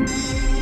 Música